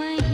mãe.